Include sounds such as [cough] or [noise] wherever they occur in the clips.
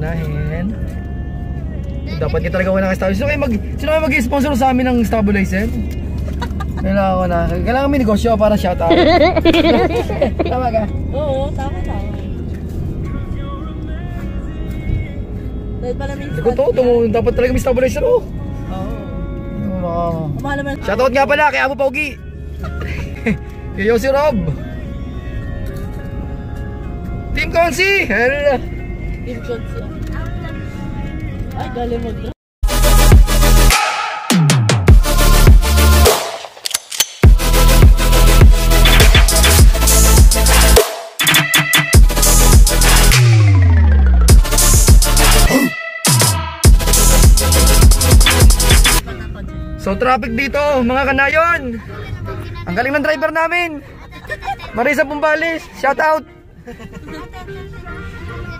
unahin. Dapat kita talaga wala ng stabilizer. Sino kayo mag sino kayo mag-sponsor sa amin ng stabilizer? Kailangan ko na. Kailangan may negosyo para shout out. [laughs] Tama ka? Oo, tama tama. Dahil pala may ko to, dapat talaga may stabilizer oh. Oo. Oh. Naman. Shoutout nga pala kay Abu Paugi. [laughs] kay Yossi Rob. Team Consi! Ano shots yan. Ay, galing mag So traffic dito, mga kanayon. Ang galing ng driver namin. Marisa Pumbales, shout out.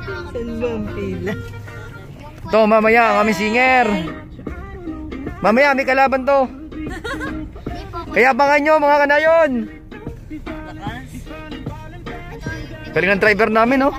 Sandang pila. To, mamaya kami singer. Mamaya may kalaban to. Kaya abangan nyo mga kanayon. Galing ng driver namin, oh.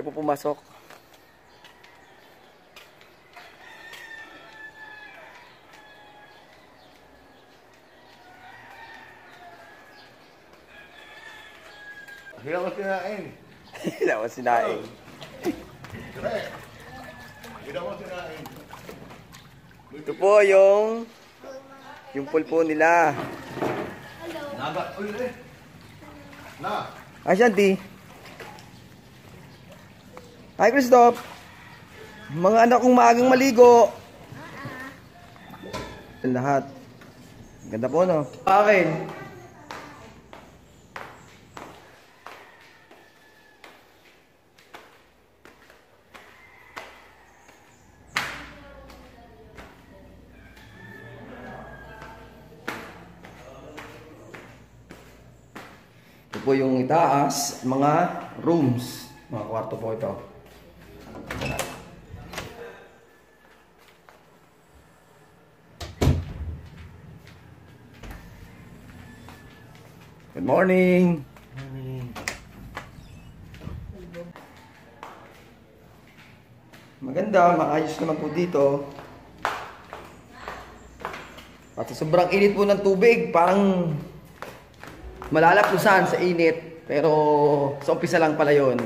Tayo po pumasok. Hindi ako sinain. Hindi ako sinaing. Correct. Hindi ako sinain. Ito po yung yung pulpo nila. Nagat. Eh. Na. Ay, Shanti. Hi, Christoph. Mga anak kong maagang maligo. Ito lahat. Ganda po, no? Akin. Ito po yung itaas, mga rooms. Mga kwarto po ito. Good morning. Maganda, maayos naman po dito. At sa sobrang init po ng tubig, parang malalapusan sa init. Pero sa umpisa lang pala yon.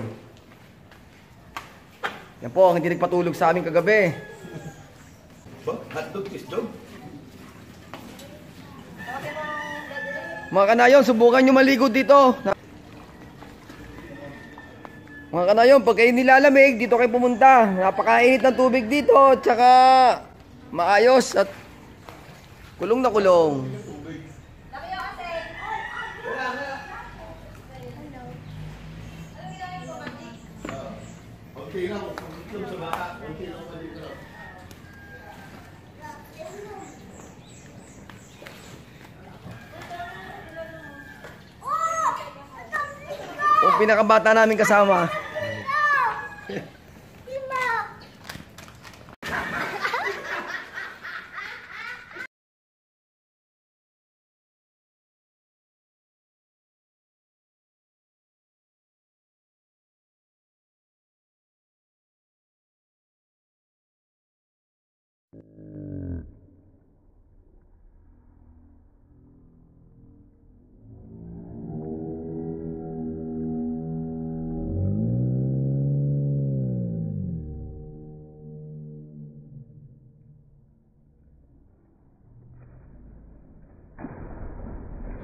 Yan po ang hindi nagpatulog sa amin kagabi. Ba? Hotdog, isdog? Mga kanayon, subukan nyo maligo dito. Mga kanayon, pag kayo nilalamig, dito kayo pumunta. Napakainit ng tubig dito, tsaka maayos at kulong na kulong. Okay na. Okay na pinakabata namin kasama.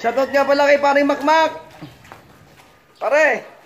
Shoutout nga pala kay paring Makmak. Pare.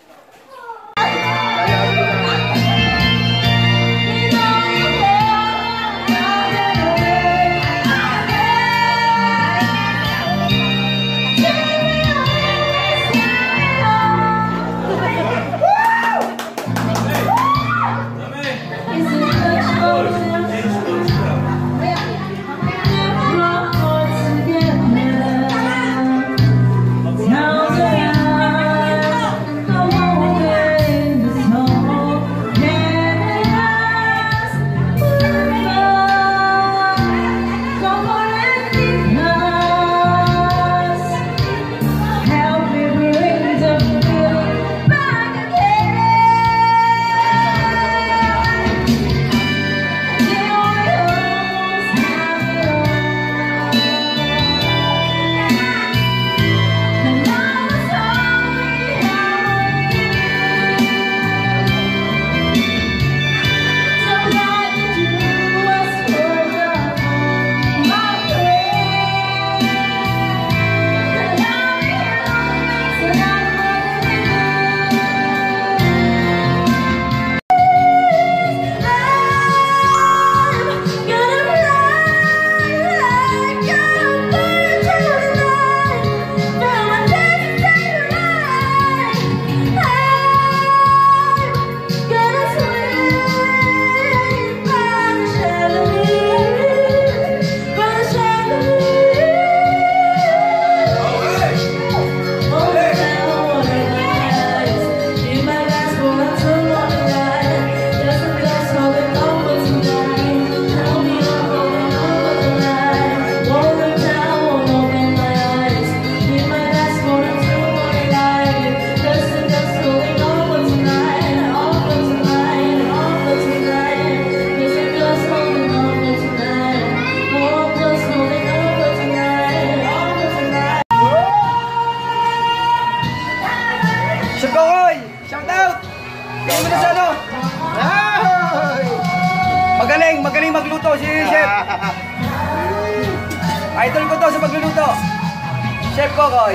Kokoy.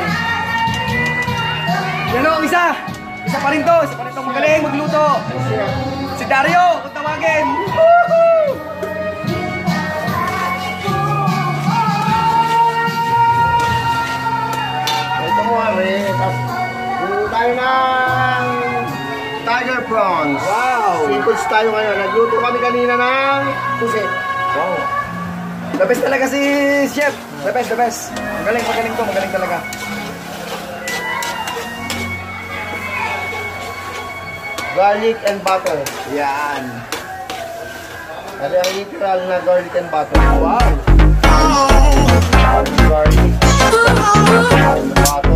Yan o, isa. Isa pa rin to. Isa pa rin to magaling magluto. Si Dario, kung tawagin. Ito mo. Gulo tayo ng tiger prawns. Wow! Seafoods tayo ngayon. Nagluto kami kanina ng pusit. Wow. Best talaga si Chef. The best, the best. Magaling, magaling to. Magaling talaga. Garlic and butter. Yan. Ang literal na garlic and butter. Wow. Tawagan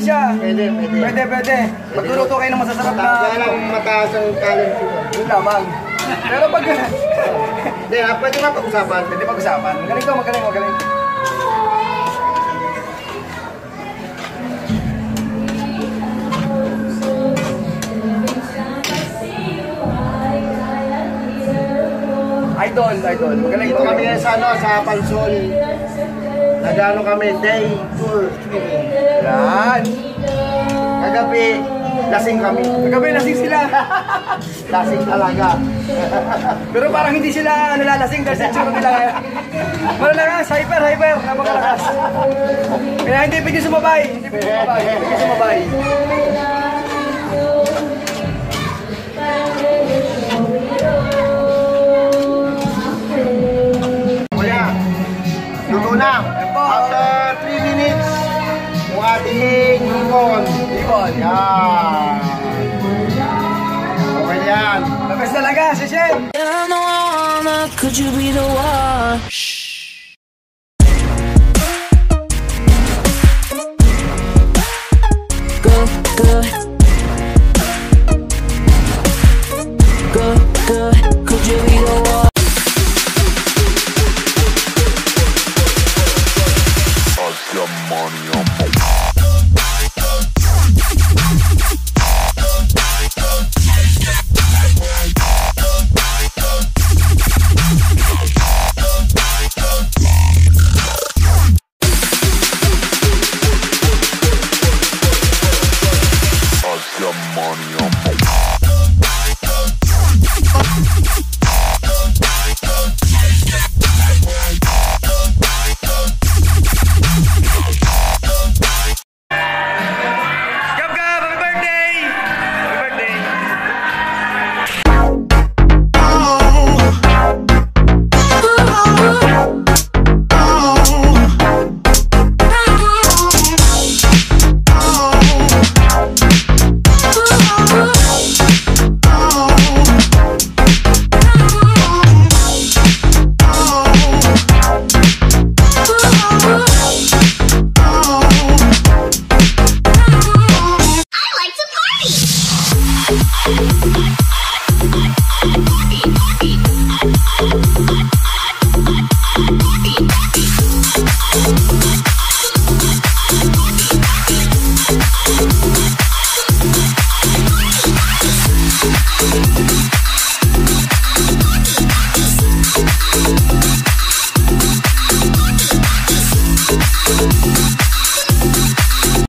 niyo siya. Pwede, pwede. Pwede, pwede. Magluluto kayo ng masasarap na Kaya lang mataas ang talent ko. Yun lamang. Pero pag... Hindi, ah, pwede nga pag-usapan. Pwede pag-usapan. Magaling ka, magaling, magaling. Idol, idol. Magaling, Dito kami sa, ano, sa Pansol. Nagano kami, day tour swimming. Yan. Kagabi, lasing kami. Kagabi lasing sila. [laughs] Lasing talaga. [laughs] Pero parang hindi sila nalalasing sa tsura nila ngayon. Malalakas, hyper, hyper, napakalakas. Kaya hindi pwede sumabay. Hindi pwede sumabay. Hindi pwede sumabay. Could you be the one? Thank you.